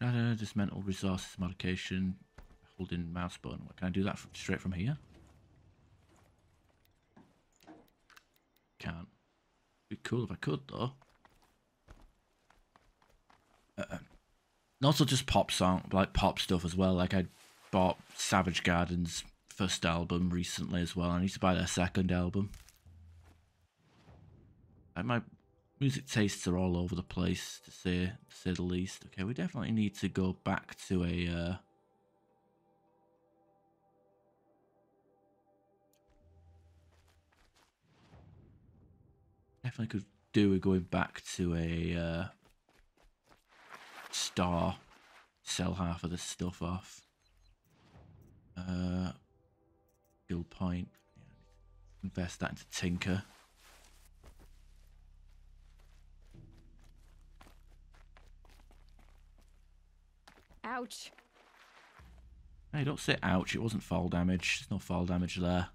Shadow, this mental resources modification, holding mouse button. What, can I do that from, straight from here? Can't. Be cool if I could though. Uh, and also just pop song, like pop stuff as well. Like I bought Savage Garden's first album recently as well. I need to buy their second album. Like my music tastes are all over the place to say to say the least. Okay, we definitely need to go back to a uh, definitely could do with going back to a uh, star, sell half of the stuff off. Uh, skill point, invest that into Tinker. Ouch. Hey, don't say ouch, it wasn't fall damage. There's no fall damage there.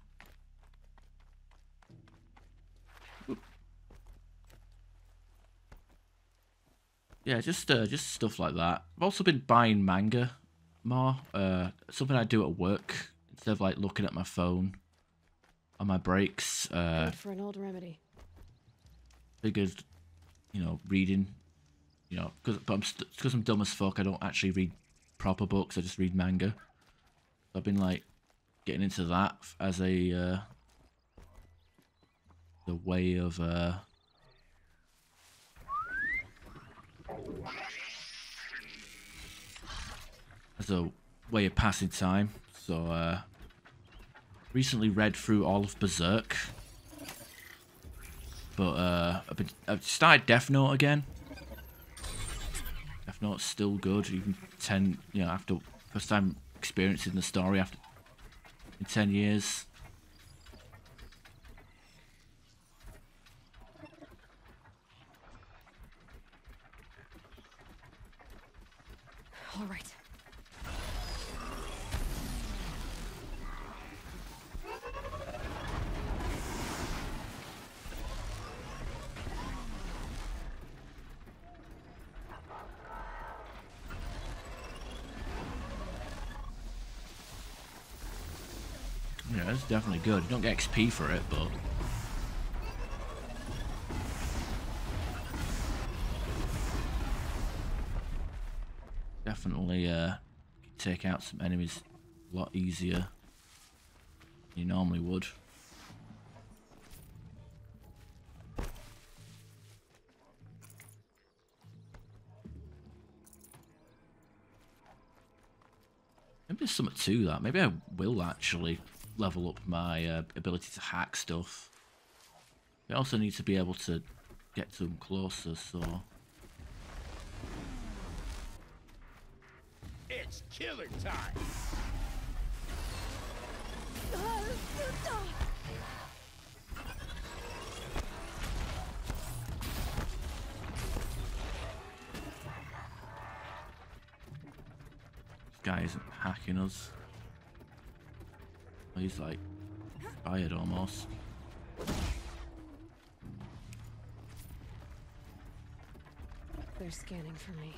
Oop. Yeah, just uh, just stuff like that. I've also been buying manga more. Uh, something I do at work instead of like looking at my phone on my breaks. Uh, Good for an old remedy. figured, you know, reading, you know, because I'm because I'm dumb as fuck. I don't actually read proper books. I just read manga. I've been like getting into that as a uh, the way of uh, as a way of passing time. So uh, recently read through all of Berserk. But uh, I've, been, I've started Death Note again. Note's still good, even ten, you know, after first time experiencing the story after in ten years. All right. Yeah, it's definitely good. You don't get XP for it, but definitely uh, take out some enemies a lot easier than you normally would. Maybe there's something to that. Maybe I will actually level up my uh, ability to hack stuff. I also need to be able to get to them closer, so... It's killer time. This guy isn't hacking us. He's like fired almost. They're scanning for me.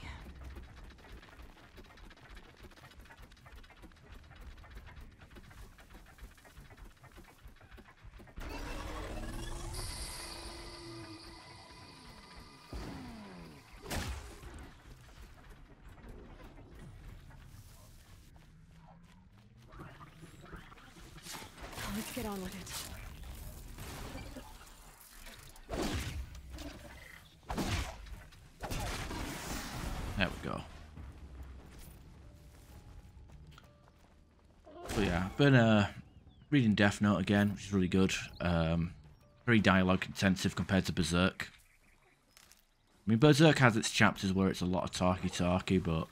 Let's get on with it. There we go. So yeah, I've been uh, reading Death Note again, which is really good. Um, very dialogue intensive compared to Berserk. I mean, Berserk has its chapters where it's a lot of talky talky, but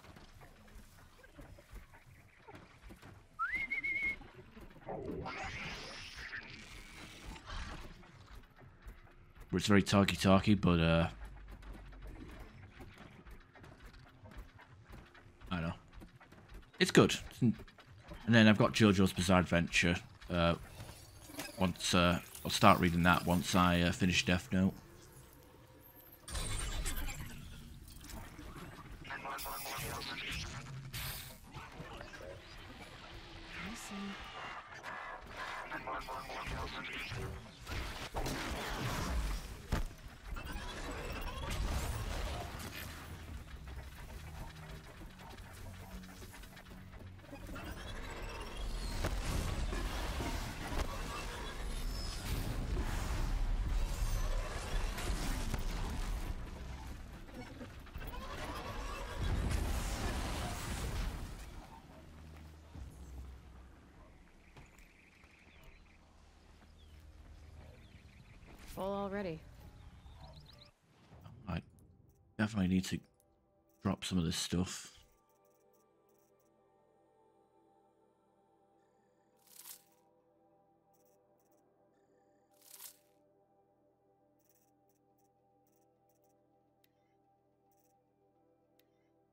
it's very talky talky, but uh, I know. It's good. And then I've got JoJo's Bizarre Adventure. Uh, once uh, I'll start reading that once I uh, finish Death Note. Already. I definitely need to drop some of this stuff.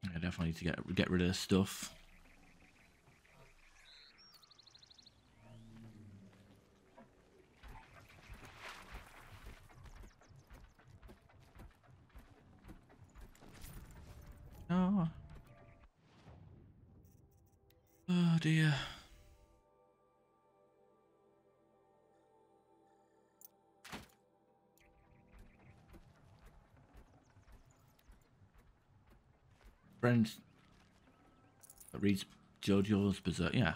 I definitely need to get get rid of this stuff. Dear. Friend that reads JoJo's Berserk. Yeah. I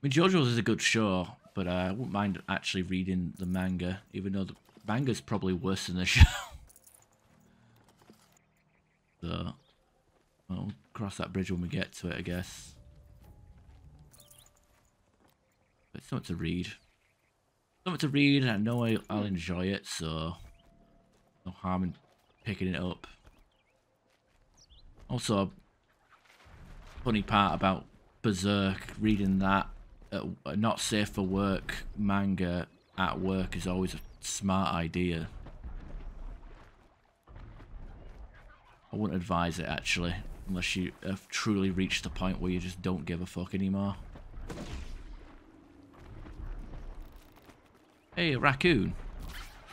mean, JoJo's is a good show, but uh, I wouldn't mind actually reading the manga, even though the manga's probably worse than the show. So, well, we'll cross that bridge when we get to it, I guess. Something to read. Something to read, and I know I, I'll enjoy it, so no harm in picking it up. Also, funny part about Berserk, reading that uh, not safe for work manga at work is always a smart idea. I wouldn't advise it actually, unless you have truly reached the point where you just don't give a fuck anymore. Hey, raccoon.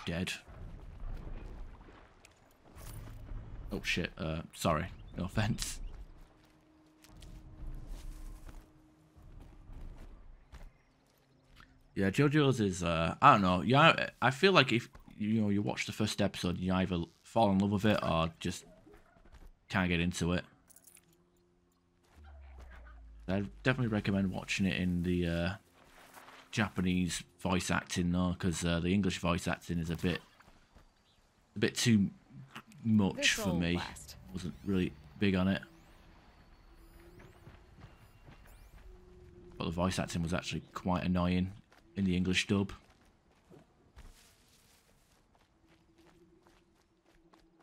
Dead. Oh shit, uh, sorry. No offense. Yeah, JoJo's is, uh, I don't know. Yeah, I feel like if, you know, you watch the first episode, you either fall in love with it or just can't get into it. I definitely recommend watching it in the uh, Japanese voice acting now because uh, the English voice acting is a bit, a bit too much for This'll me. Wasn't really big on it. But the voice acting was actually quite annoying in the English dub.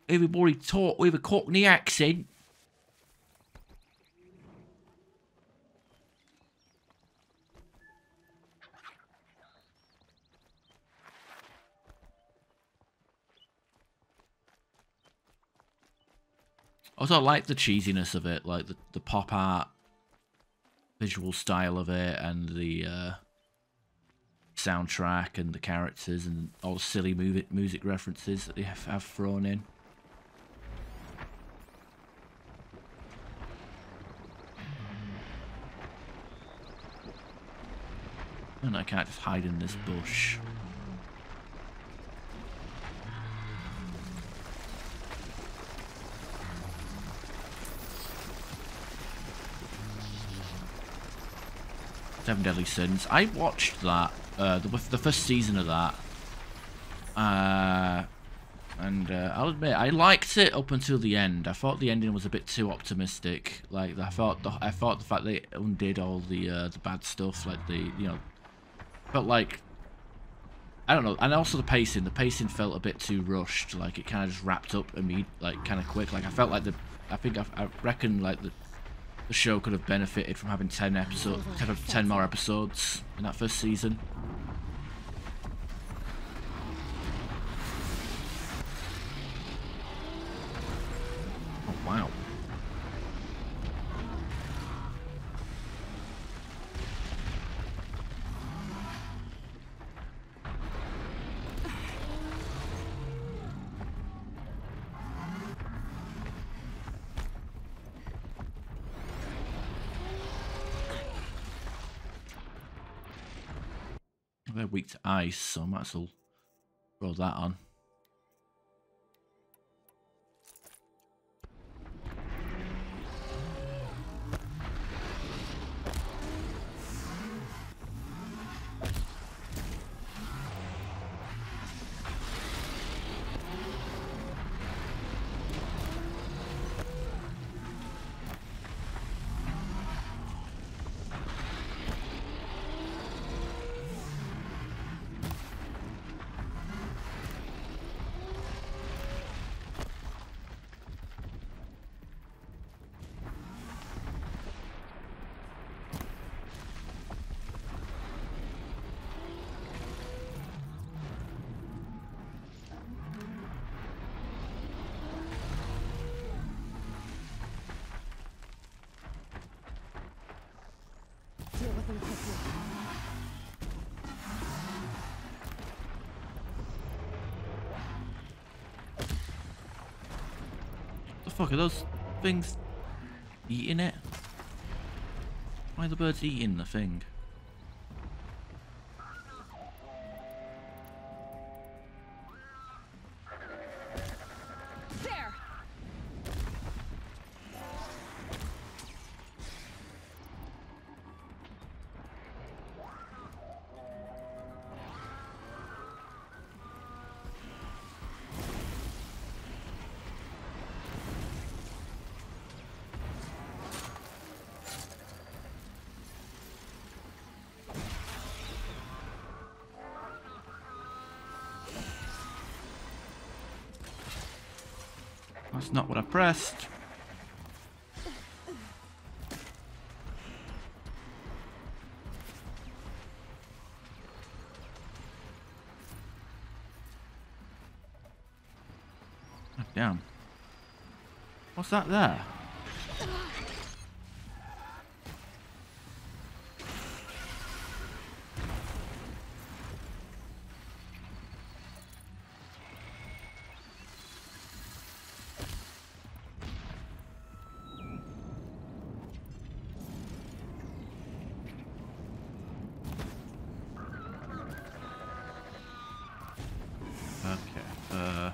Everybody talk with a Cockney accent. Also, I like the cheesiness of it, like the, the pop art visual style of it, and the uh, soundtrack, and the characters, and all the silly music, references that they have, have thrown in. And I can't just hide in this bush. Seven Deadly Sins. I watched that, uh, the, the first season of that. Uh, and uh, I'll admit, I liked it up until the end. I thought the ending was a bit too optimistic. Like I thought, the, I thought the fact they undid all the uh, the bad stuff, like the you know, but like I don't know, and also the pacing. The pacing felt a bit too rushed. Like it kind of just wrapped up immediate, like kind of quick. Like I felt like the, I think I, I reckon like the the show could have benefited from having 10 episodes, 10, 10 more episodes in that first season. Oh, wow. So as well throw that on. Fuck are those things eating it? Why are the birds eating the thing? That's not what I pressed. Damn. What's that there? Okay. Uh.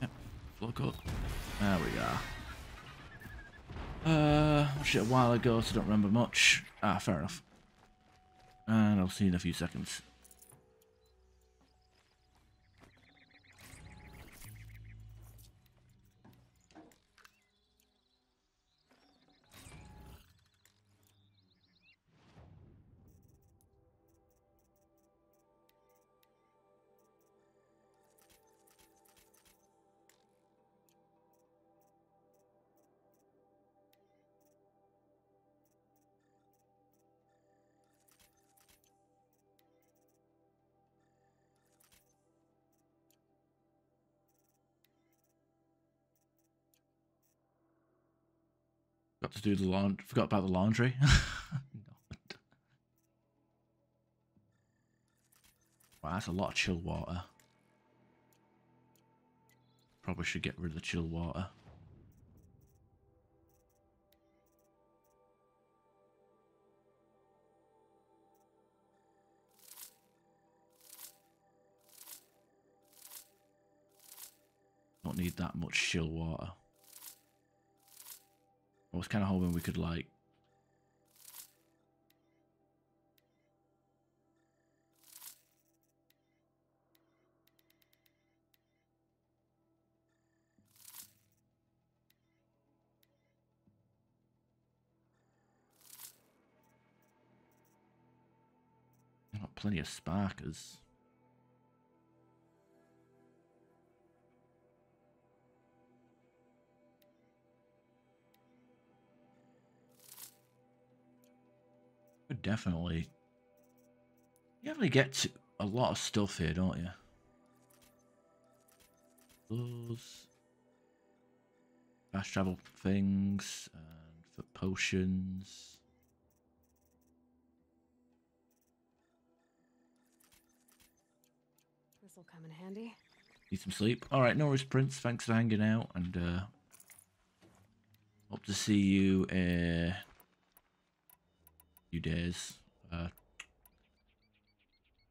Yep. Look up. There we are. Uh, watched it a while ago, so I don't remember much. Ah, fair enough. And I'll see you in a few seconds. Got to do the laundry. Forgot about the laundry. Wow, that's a lot of chill water. Probably should get rid of the chill water. Don't need that much chill water. I was kind of hoping we could like plenty of sparkers. Definitely. You definitely get to a lot of stuff here, don't you? Those fast travel things and for potions. This'll come in handy. Need some sleep. All right, Norris Prince, thanks for hanging out, and uh, hope to see you a few days. Uh,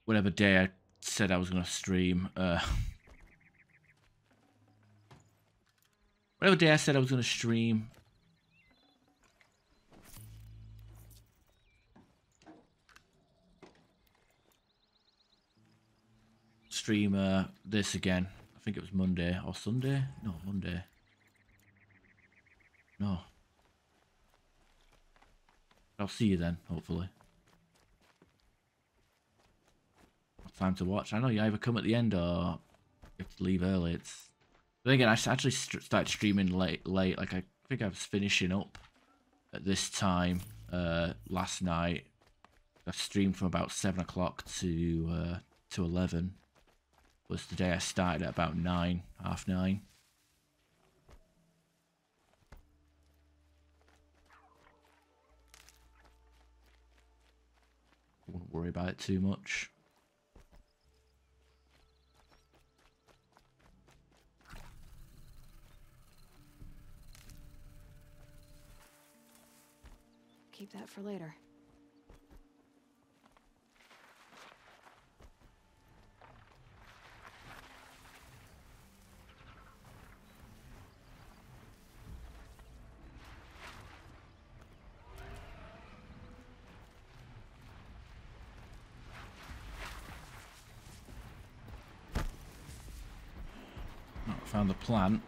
whatever day I said I was going to stream. Uh, whatever day I said I was going to stream. Stream uh, this again. I think it was Monday or Sunday. No, Monday. No. I'll see you then, hopefully. time to watch. I know you either come at the end or you have to leave early. It's but again, I actually st started streaming late. Late, like I think I was finishing up at this time uh, last night. I streamed from about seven o'clock to uh, to eleven. Was the day I started at about nine, half nine. Won't worry about it too much. Keep that for later. Found the plant.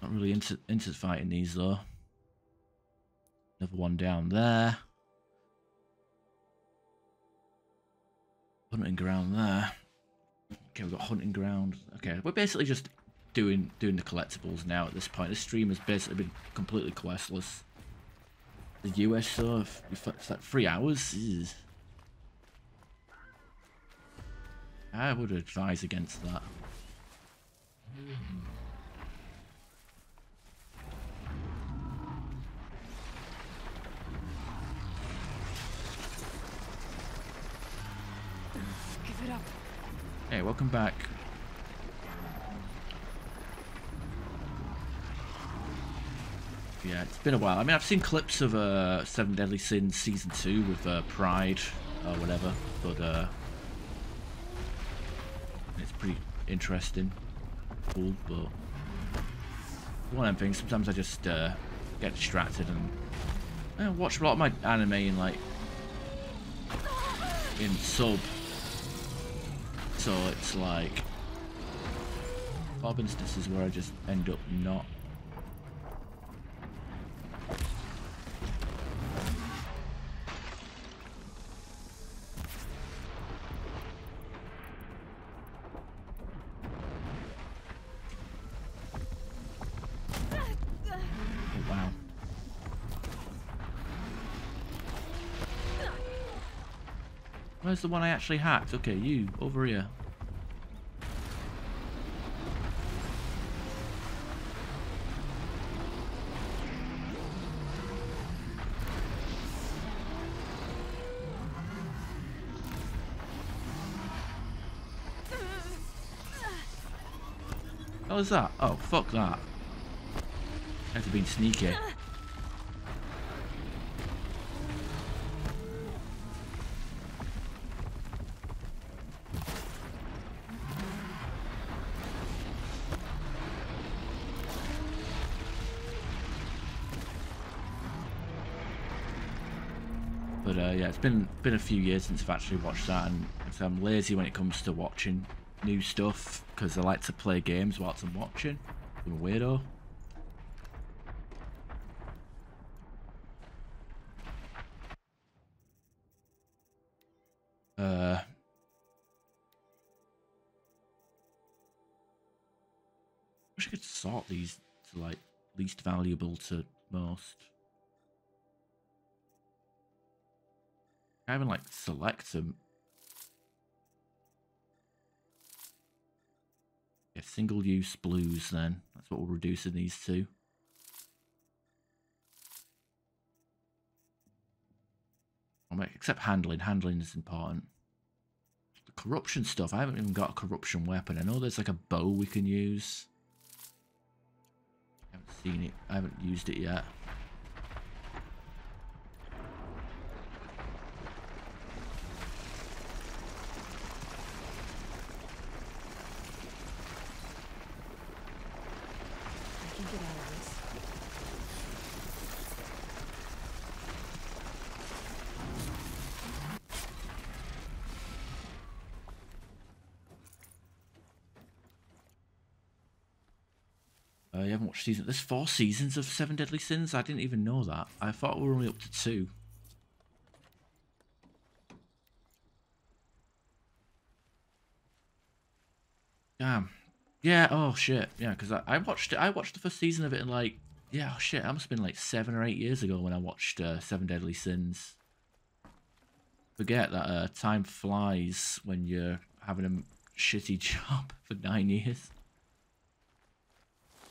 Not really into into fighting these though. Another one down there. Hunting ground there. Okay, we've got hunting ground. Okay, we're basically just doing doing the collectibles now at this point. The stream has basically been completely questless. The US if it's like three hours. Ew. I would advise against that. Give it up. Hey, welcome back. Yeah, it's been a while. I mean, I've seen clips of uh, Seven Deadly Sins Season 2 with uh, Pride or whatever, but uh, it's pretty interesting. Cool, but one of them things, sometimes I just uh, get distracted and watch a lot of my anime in like in sub so it's like a lot instances where I just end up not the one I actually hacked? Okay, you, over here. What was that? Oh, fuck that. I have to be sneaky. Been been a few years since I've actually watched that, and so I'm lazy when it comes to watching new stuff because I like to play games whilst I'm watching. I'm a weirdo. Uh. Wish I could sort these to like least valuable to most. I even like select them. Yeah, single use blues then. That's what we're reducing these to. Except handling. Handling is important. The corruption stuff. I haven't even got a corruption weapon. I know there's like a bow we can use. I haven't seen it. I haven't used it yet. Haven't watched season. There's four seasons of Seven Deadly Sins. I didn't even know that. I thought we were only up to two. Damn. Yeah. Oh shit. Yeah. Because I, I watched it. I watched the first season of it in like yeah. Oh shit. That must have been like seven or eight years ago when I watched uh, Seven Deadly Sins. Forget that uh, time flies when you're having a shitty job for nine years.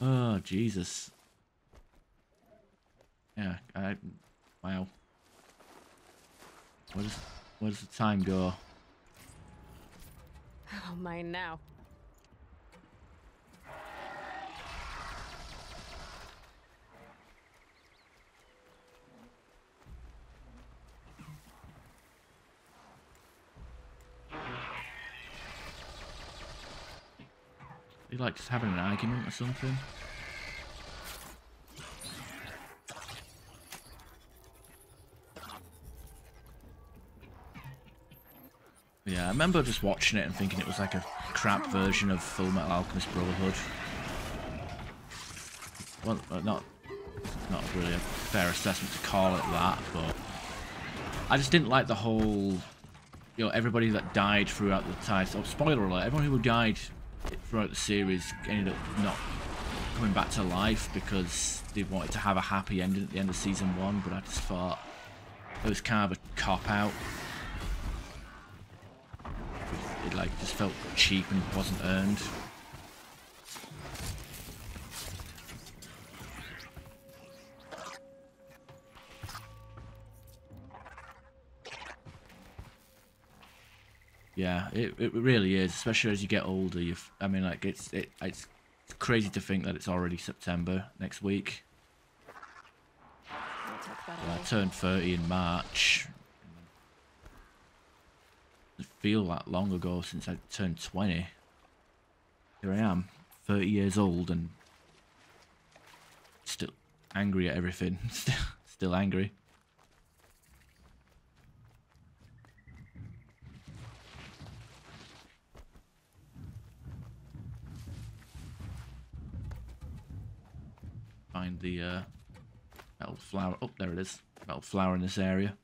Oh, Jesus. Yeah, I... Wow. Where does, where does the time go? Oh, mine now. They like just having an argument or something? Yeah, I remember just watching it and thinking it was like a crap version of Full Metal Alchemist Brotherhood. Well, uh, not not really a fair assessment to call it that, but I just didn't like the whole, you know, everybody that died throughout the time. Oh, spoiler alert! Everyone who died throughout the series ended up not coming back to life because they wanted to have a happy ending at the end of season one. But I just thought it was kind of a cop out. It like just felt cheap and wasn't earned. Yeah, it, it really is, especially as you get older. You, I mean, like it's it, it's crazy to think that it's already September next week. That I turned 30 in March. Doesn't feel that long ago since I turned 20. Here I am, 30 years old and still angry at everything. still, still angry. Find the uh, metal flower. Oh, there it is. Metal flower in this area.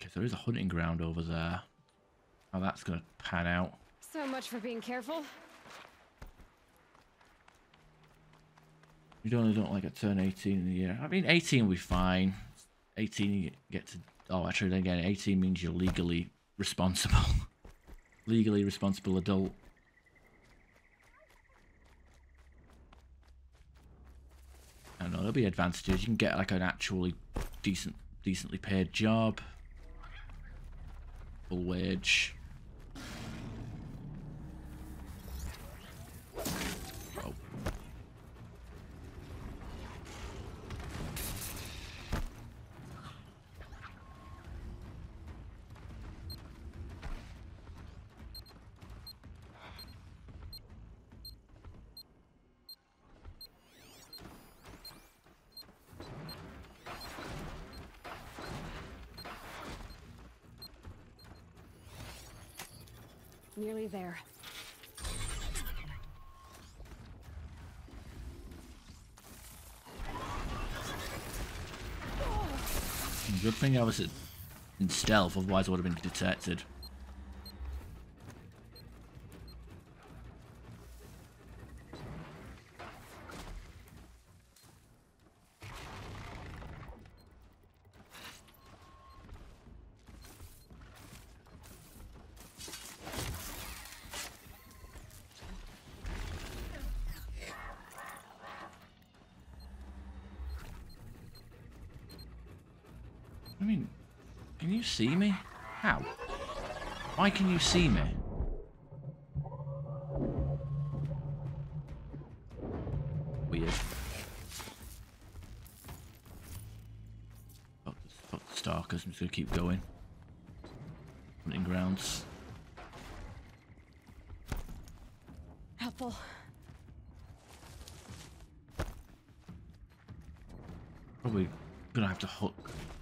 Okay, there is a hunting ground over there. How that's gonna pan out. So much for being careful. You don't don't like a turn 18 in the year. I mean, 18 will be fine. 18 you get to. Oh, actually, then again, 18 means you're legally responsible. legally responsible adult. I don't know. There'll be advantages. You can get like an actually decent, decently paid job. Full wage. Oh. Nearly there. Good thing I was in stealth, otherwise I would have been detected. You see me? Weird. Fuck, the- fuck the stalkers, I'm just gonna keep going. Hunting grounds. Helpful. Probably gonna have to hunt,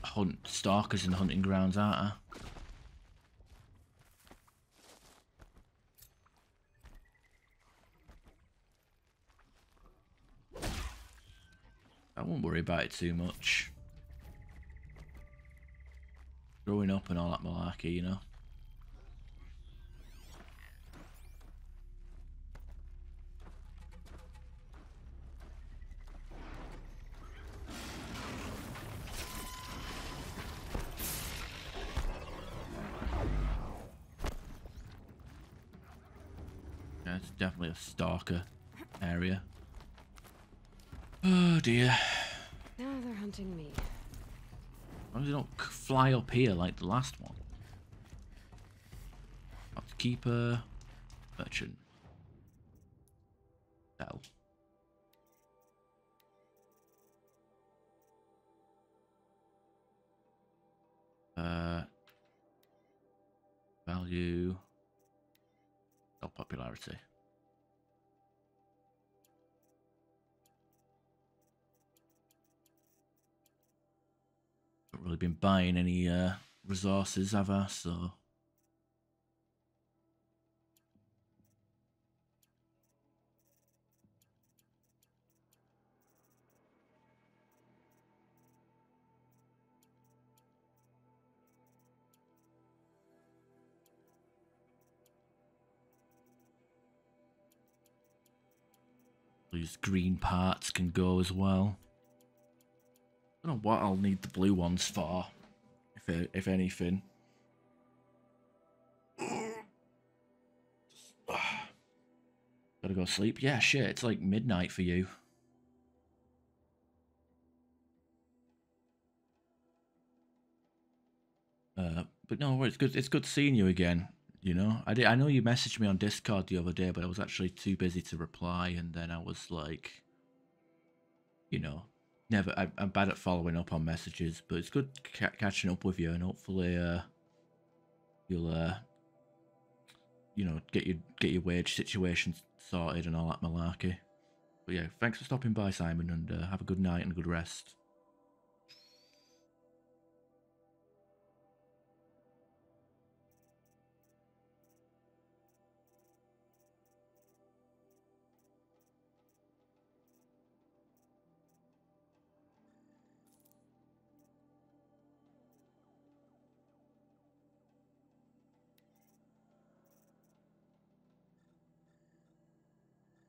hunt stalkers in the hunting grounds, aren't I? About it too much. Growing up and all that malarkey, you know. Yeah, it's definitely a stalker area. Oh dear. Now they're hunting me. Why do they don't c- fly up here like the last one? Keeper, merchant, sell. Uh, value, not popularity. Haven't really been buying any uh, resources, have I? So. These green parts can go as well. I don't know what I'll need the blue ones for, if if anything. Gotta go sleep. Yeah, shit. It's like midnight for you. Uh, but no, it's good. It's good seeing you again. You know, I did. I know you messaged me on Discord the other day, but I was actually too busy to reply, and then I was like, you know, never. I, I'm bad at following up on messages, but it's good ca- catching up with you, and hopefully, uh, you'll, uh, you know, get your get your wage situation sorted and all that malarkey. But yeah, thanks for stopping by, Simon, and uh, have a good night and a good rest.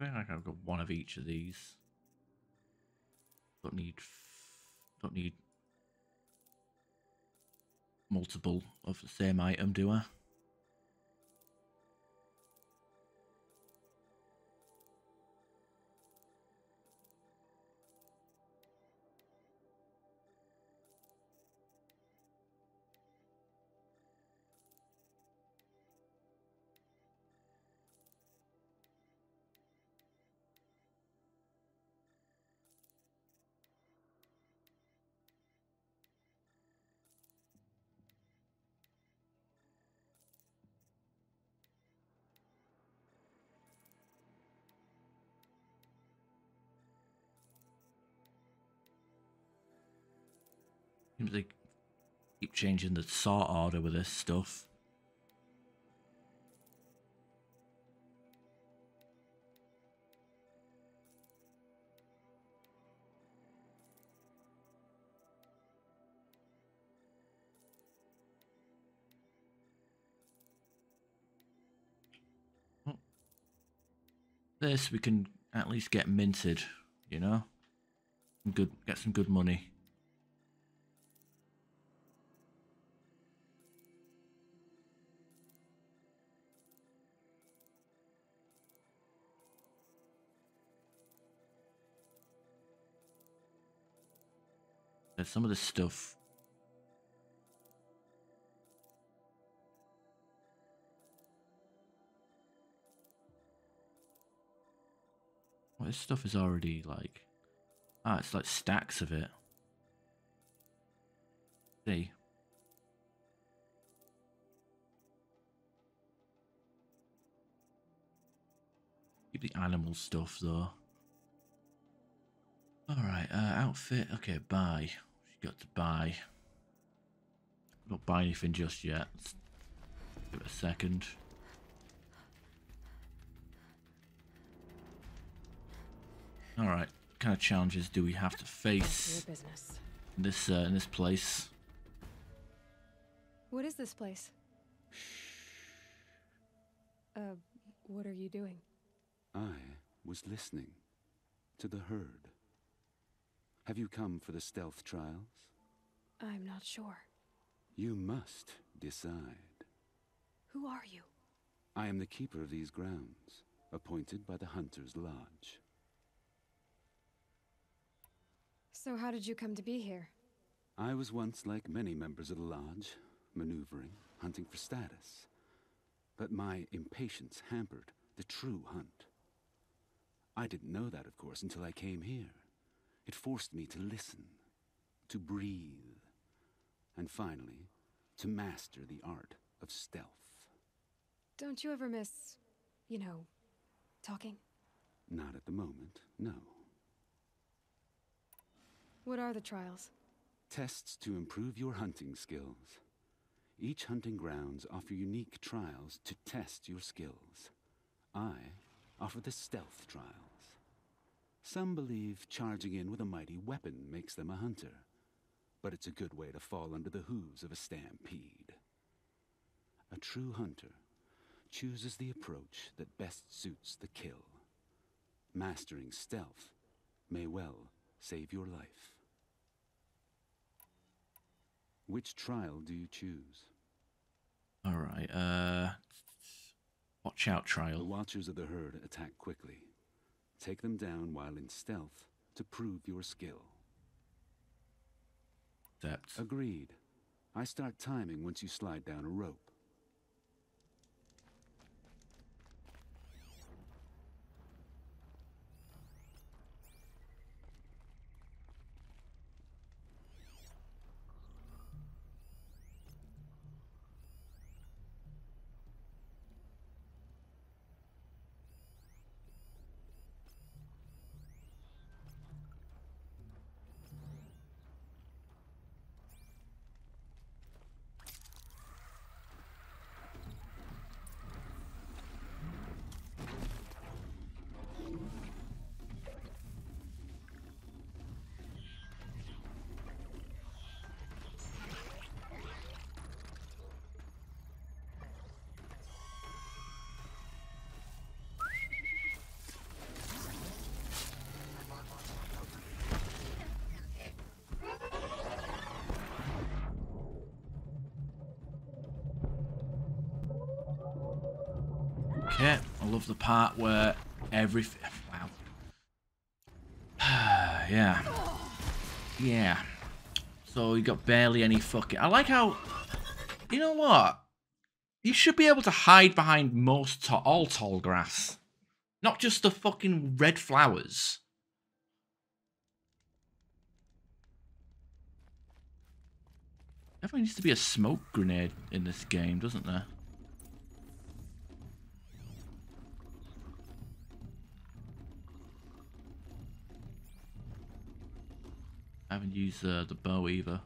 I think I've got one of each of these. Don't need, don't need multiple of the same item, do I? Changing the sort order with this stuff. This we can at least get minted, you know? Good, get some good money. Some of the stuff Well, this stuff is already like... Ah, it's like stacks of it. See? Keep the animal stuff though. Alright, uh, outfit. Okay, bye. She got to buy. Not buy anything just yet. Let's give it a second. Alright, what kind of challenges do we have to face in this uh, in this place? What is this place? Uh, what are you doing? I was listening to the herd. Have you come for the stealth trials? I'm not sure. You must decide. Who are you? I am the keeper of these grounds, appointed by the Hunter's Lodge. So how did you come to be here? I was once like many members of the Lodge, maneuvering, hunting for status. But my impatience hampered the true hunt. I didn't know that, of course, until I came here. It forced me to listen, to breathe, and finally, to master the art of stealth. Don't you ever miss, you know, talking? Not at the moment, no. What are the trials? Tests to improve your hunting skills. Each hunting grounds offer unique trials to test your skills. I offer the stealth trials. Some believe charging in with a mighty weapon makes them a hunter, but it's a good way to fall under the hooves of a stampede. A true hunter chooses the approach that best suits the kill. Mastering stealth may well save your life. Which trial do you choose? Alright, uh. Watch out, trial. The. Watchers of the Herd attack quickly. Take them down while in stealth to prove your skill. Accept. Agreed. I start timing once you slide down a rope. The part where everything. Wow. yeah. Yeah. So you got barely any fucking. I like how. You know what? You should be able to hide behind most ta- all tall grass, not just the fucking red flowers. Definitely needs to be a smoke grenade in this game, doesn't there? I haven't used uh, the bow either.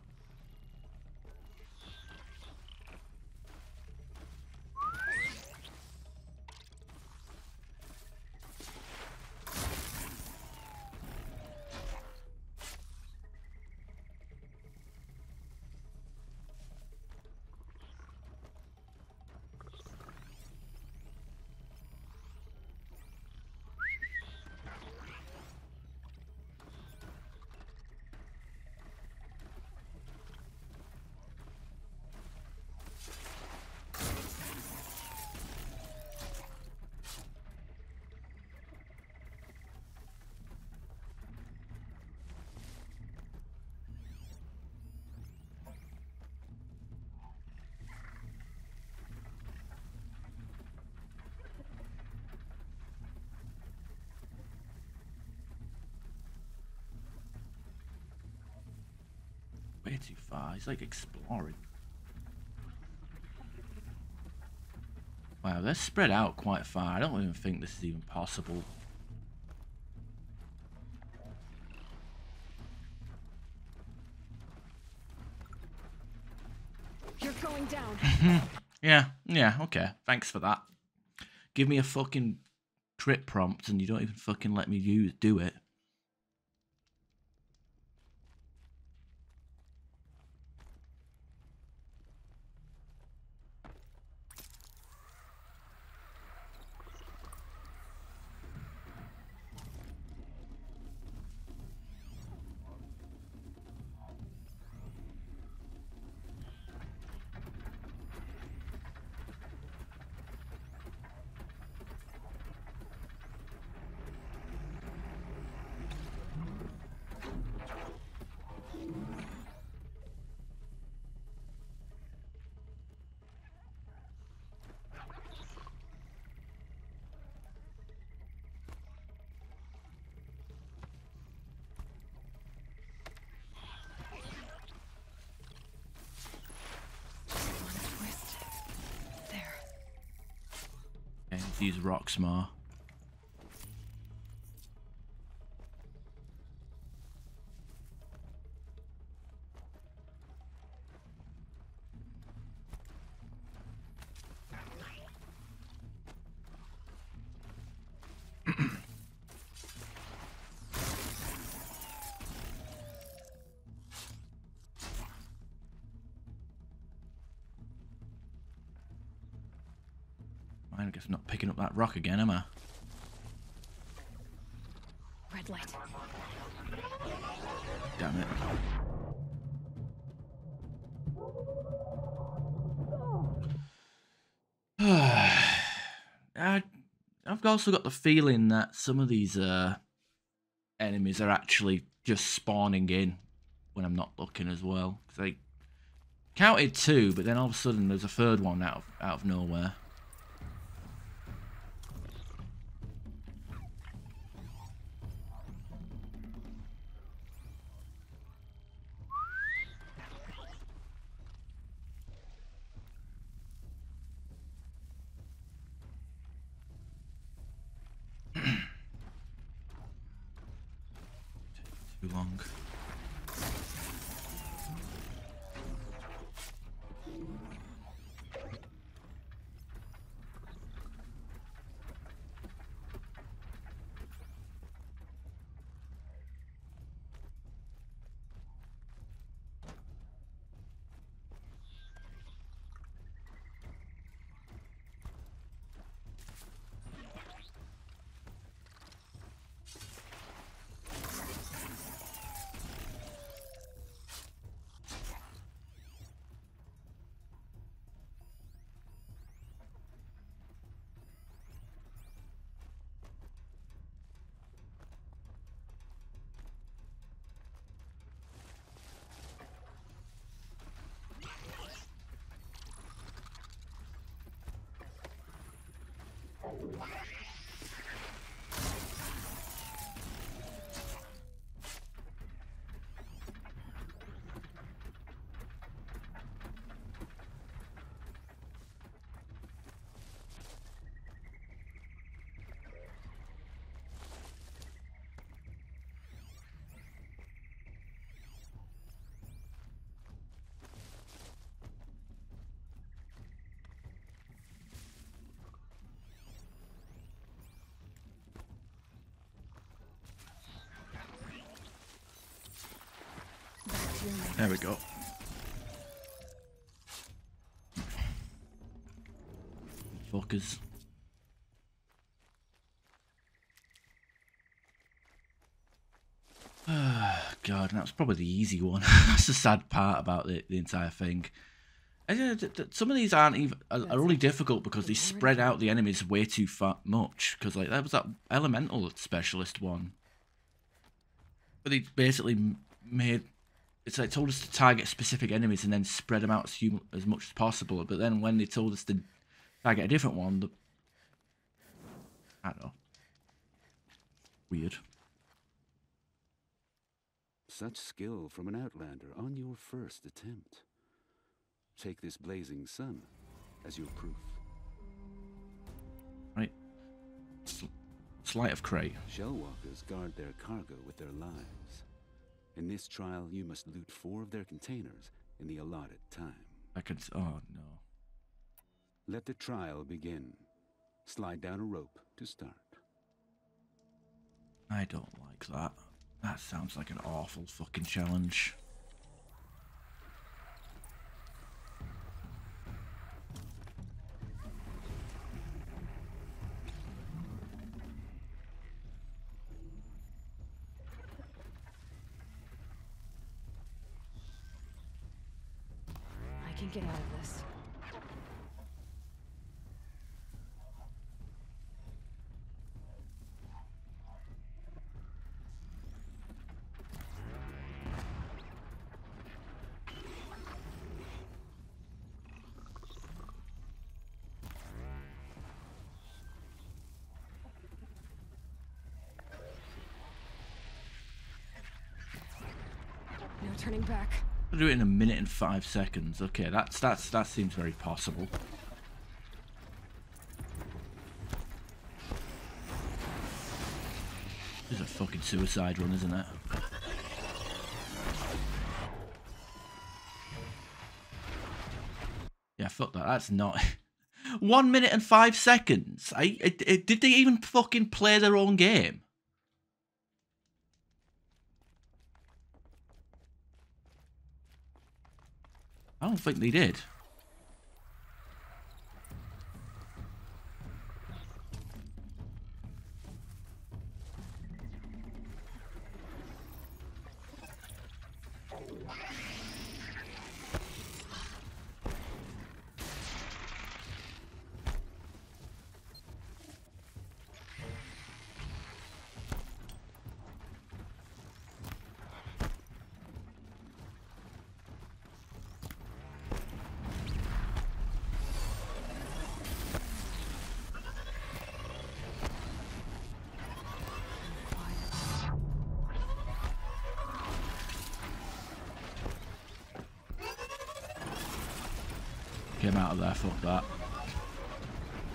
He's like exploring. Wow, they're spread out quite far. I don't even think this is even possible. You're going down. Yeah, yeah, okay. Thanks for that. Give me a fucking trip prompt and you don't even fucking let me use do it. Use more. Up that rock again, am I? Red light. Damn it. I, I've also got the feeling that some of these uh, enemies are actually just spawning in when I'm not looking as well. 'Cause I counted two, but then all of a sudden there's a third one out of, out of nowhere. Long. There we go. Fuckers. God, and was probably the easy one. that's the sad part about the, the entire thing. Uh, some of these aren't even are, are only difficult because they spread out the enemies way too far much. Because like that was that elemental specialist one, but they basically made it's like told us to target specific enemies and then spread them out as, hum- as much as possible. But then when they told us to target a different one, the I don't know, weird. Such skill from an Outlander on your first attempt. Take this blazing sun as your proof. Right. Sl- sleight of crate. Shellwalkers guard their cargo with their lives. In this trial, you must loot four of their containers in the allotted time. I could. Oh no. Let the trial begin. Slide down a rope to start. I don't like that. That sounds like an awful fucking challenge. I can get out of this. No turning back. I'll do it in a minute and five seconds. Okay, that's that's that seems very possible. This is a fucking suicide run, isn't it? Yeah, fuck that. That's not one minute and five seconds. I, I, I- did they even fucking play their own game? I don't think they did.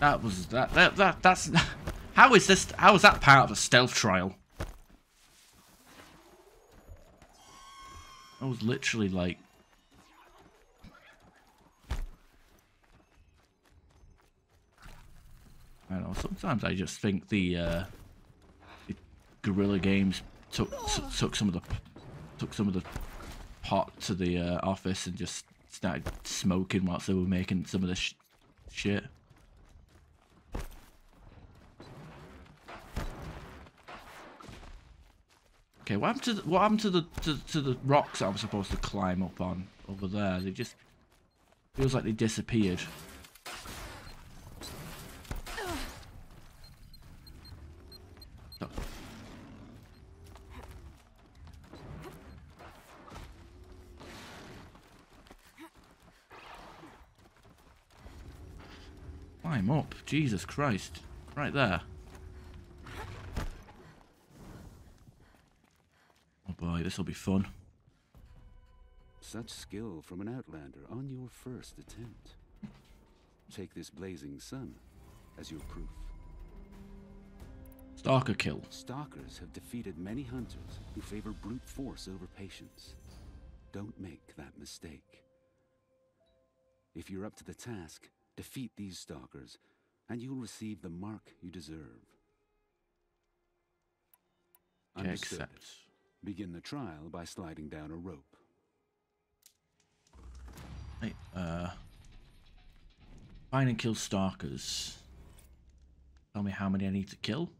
That was that that, that that's how is this how is that part of a stealth trial? I was literally like I don't know, sometimes I just think the uh the Guerrilla Games took took some of the took some of the pot to the uh, office and just started smoking whilst they were making some of this sh- shit. Okay, what happened to the, what happened to the to, to the rocks I'm supposed to climb up on over there? They just feels like they disappeared. Climb up, Jesus Christ! Right there. Oh boy, this will be fun. Such skill from an Outlander on your first attempt. Take this blazing sun as your proof. Stalker kill. Stalkers have defeated many hunters who favor brute force over patience. Don't make that mistake. If you're up to the task, defeat these stalkers, and you'll receive the mark you deserve. Understood. accept. Begin the trial by sliding down a rope. Right, uh, find and kill stalkers. Tell me how many I need to kill.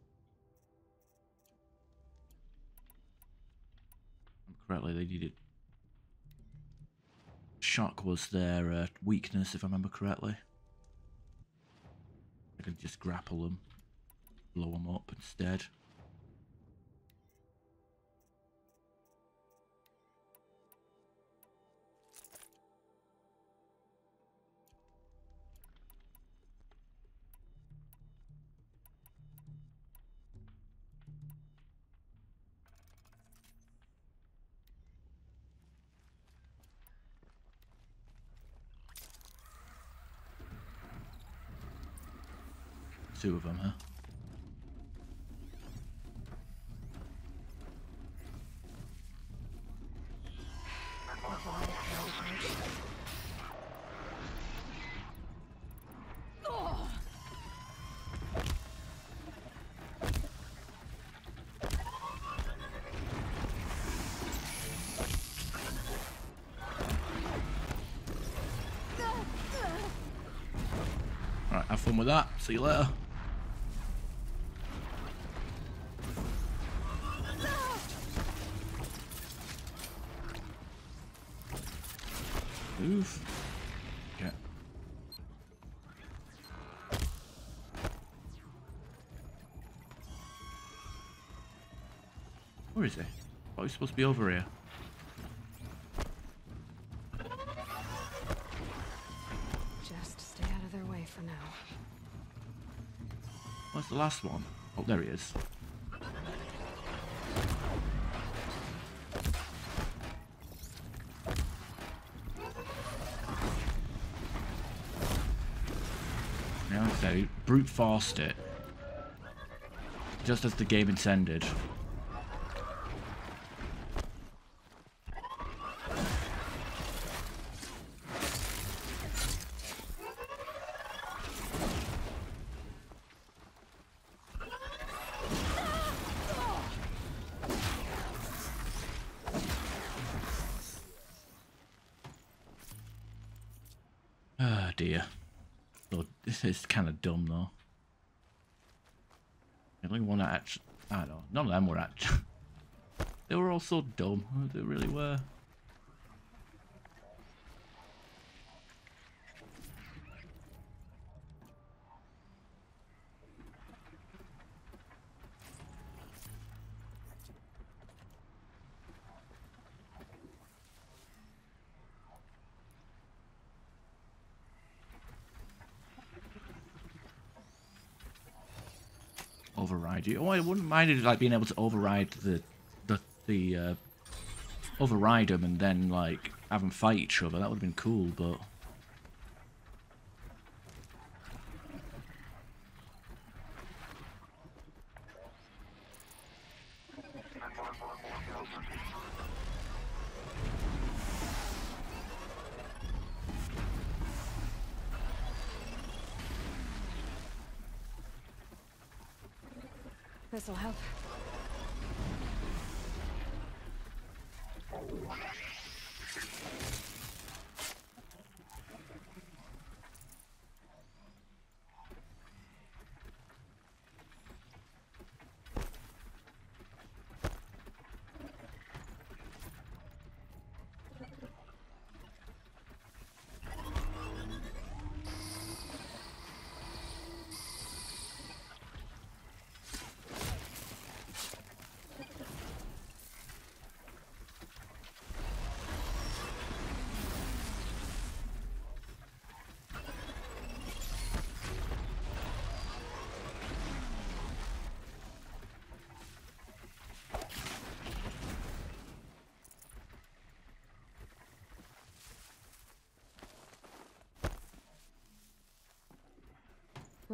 Correctly, they needed. Shock was their uh, weakness, if I remember correctly. I can just grapple them, blow them up instead. Two of them, huh? Have fun with that. See you later. Oh, he's supposed to be over here. Just stay out of their way for now. Where's the last one? Oh, there he is. Now so brute forced it. Just as the game intended. Ah dear. Lord, this is kind of dumb though. The only one that actually, I don't know, none of them were actually. they were all so dumb. They really were. override you. Oh, I wouldn't mind it like being able to override the the uh, override them and then like have them fight each other. That would have been cool, but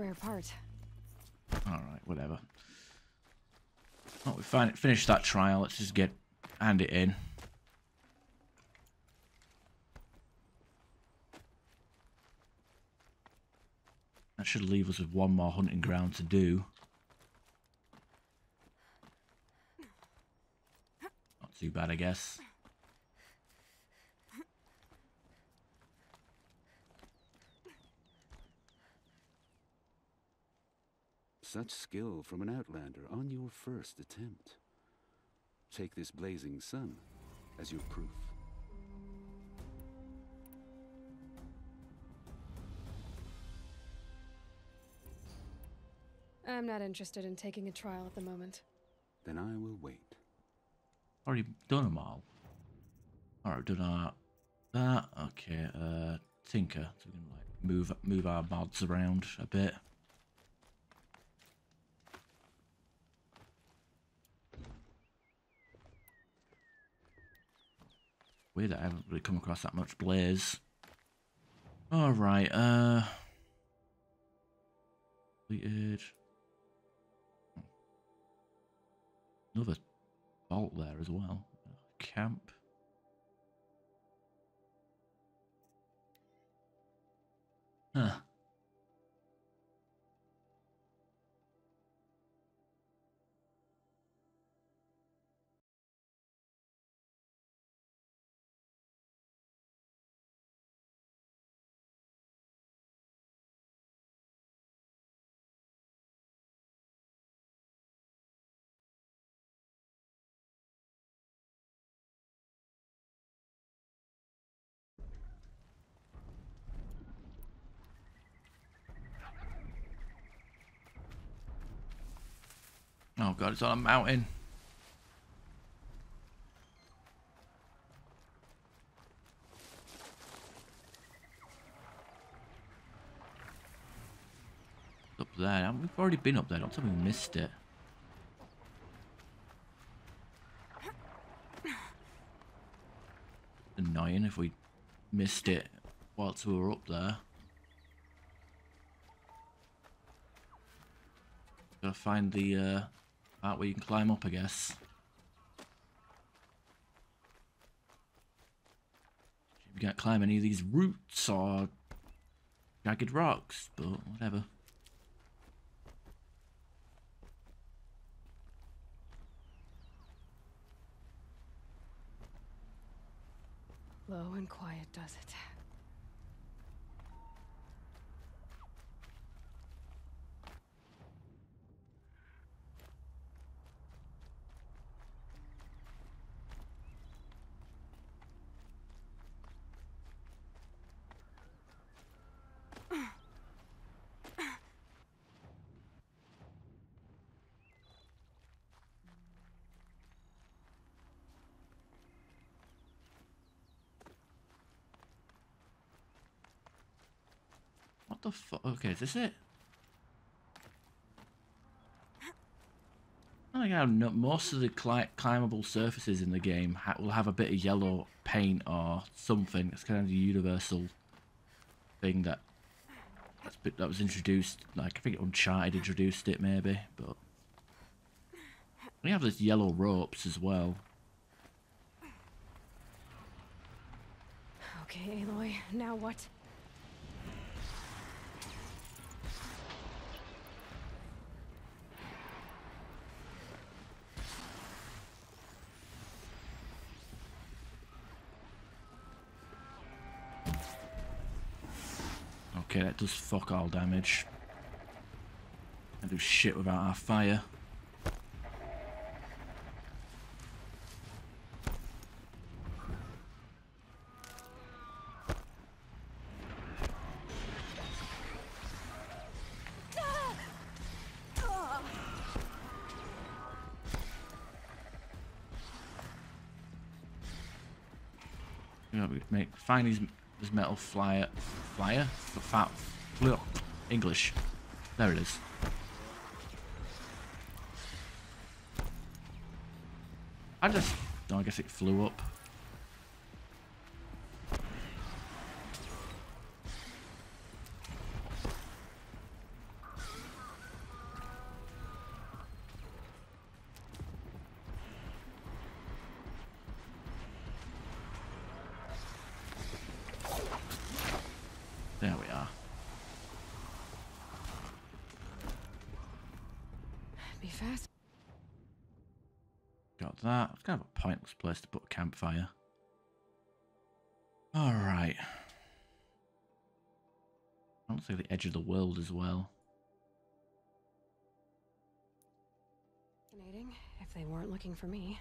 Rare part. alright, whatever. Oh, we fin finished that trial. Let's just get hand it in. That should leave us with one more hunting ground to do. Not too bad, I guess. Such skill from an outlander on your first attempt. Take this blazing sun as your proof. I'm not interested in taking a trial at the moment. Then I will wait. Already done them all. Alright, done our that. Okay, uh, Tinker. So we can like move move our mods around a bit. Weird that I haven't really come across that much blaze. Alright, uh... Completed. Another vault there as well. Camp. Huh. Oh god, it's on a mountain. Up there. We've already been up there. Don't tell me we missed it. Annoying if we missed it whilst we were up there. Gotta find the uh, part way you can climb up, I guess. We can't climb any of these roots or jagged rocks, but whatever. Low and quiet does it. What the fuck? Okay, is this it? I like how most of the cli climbable surfaces in the game ha will have a bit of yellow paint or something. It's kind of the universal thing that bit, that was introduced. Like I think Uncharted introduced it maybe, but we have this yellow ropes as well. Okay, Aloy, now what? Okay, that does fuck all damage. I do shit without our fire. You know, make find these this metal flower flyer the fat ugh, English. There it is. I just oh, I guess it flew up. There we are. Be fast. Got that. It's kind of a pointless place to put a campfire. Alright. Looks like the edge of the world as well. If they weren't looking for me.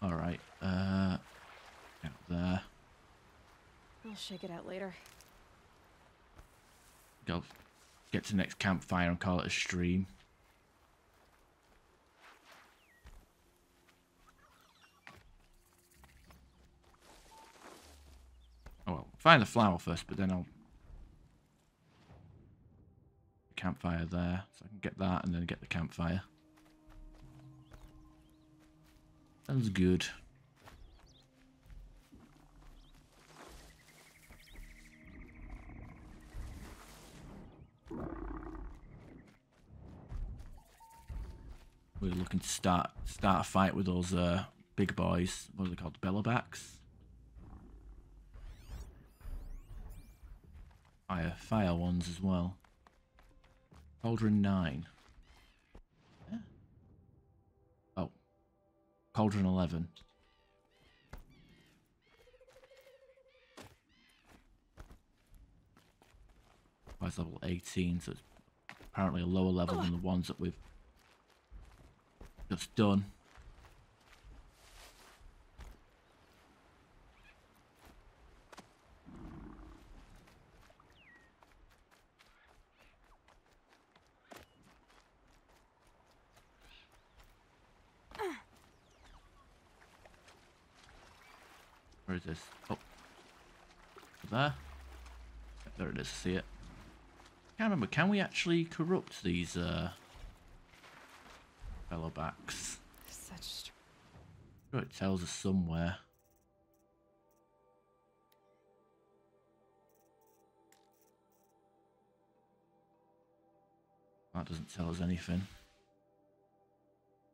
Alright, uh out there. I'll shake it out later. Go get to the next campfire and call it a stream. Oh well, find the flower first, but then I'll campfire there, so I can get that and then get the campfire. Sounds good. We're looking to start start a fight with those uh, big boys. What are they called? Bellowbacks. Fire, fire ones as well. Cauldron 9. Yeah. Oh. Cauldron 11. Fire's level 18, so it's apparently a lower level than the ones that we've just done. Where is this? Oh. There. There it is, see it. Can't remember, can we actually corrupt these uh bellowbacks? Such Sure it tells us somewhere. That doesn't tell us anything.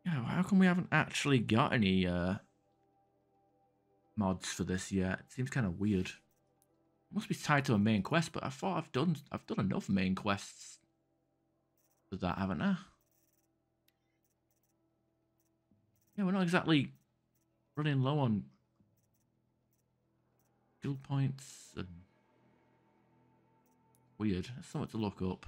Yeah, how come we haven't actually got any uh, mods for this yet? It seems kind of weird. It must be tied to a main quest, but I thought I've done I've done enough main quests for that, haven't I? Yeah, we're not exactly running low on skill points. And... Weird. That's something to look up.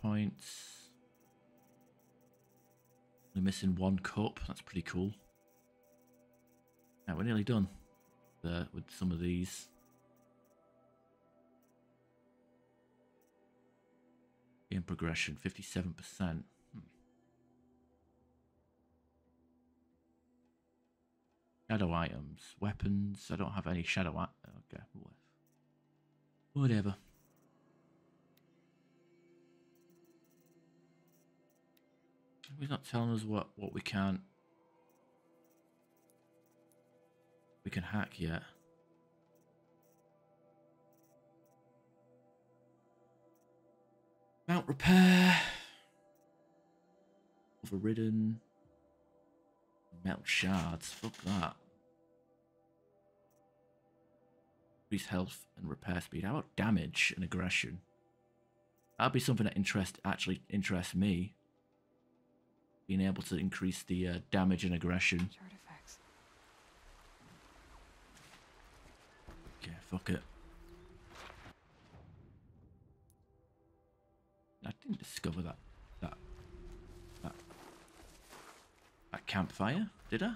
Points? We're missing one cup. That's pretty cool. Yeah, we're nearly done uh, with some of these. Game progression, 57%. Hmm. Shadow items, weapons. I don't have any shadow. Okay, whatever. He's not telling us what what we can't we can hack yet. Mount repair. Overridden. Metal shards. Fuck that. Increase health and repair speed. How about damage and aggression? That'd be something that interest actually interests me. Being able to increase the uh, damage and aggression. artifacts. Okay, fuck it. Didn't discover that that that that campfire, did I?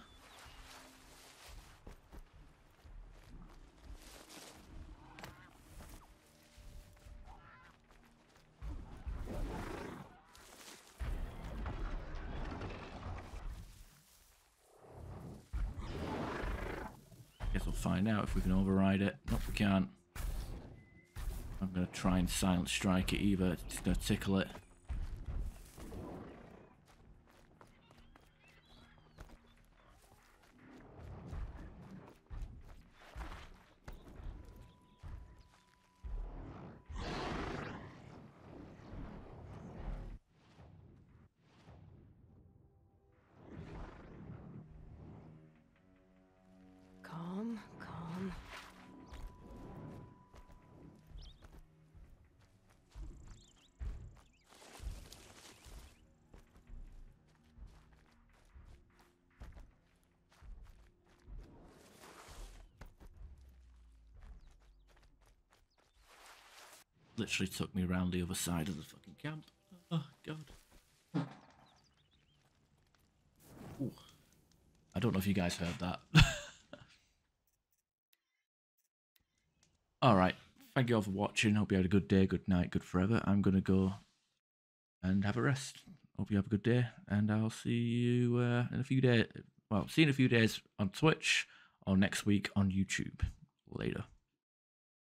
Guess we'll find out if we can override it. Nope, we can't. I'm gonna try and silent strike it either. Just gonna tickle it. Literally took me around the other side of the fucking camp. Oh god. Ooh. I don't know if you guys heard that. Alright. Thank you all for watching. Hope you had a good day, good night, good forever. I'm gonna go and have a rest. hope you have a good day, and I'll see you uh, in a few days. Well, see you in a few days on Twitch or next week on YouTube. Later.